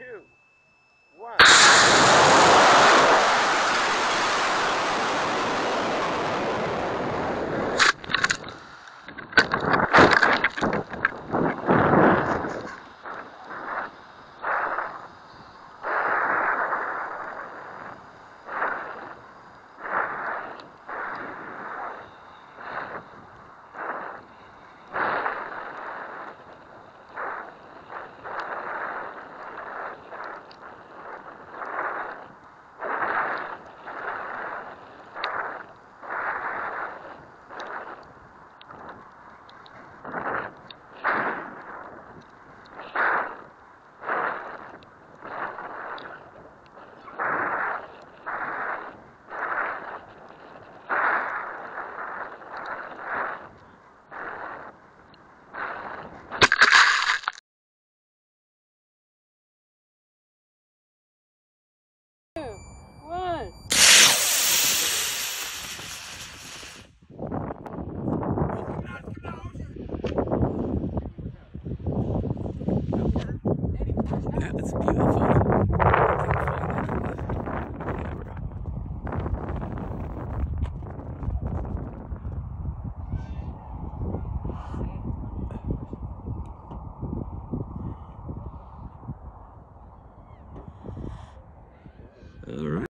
two, one. All right.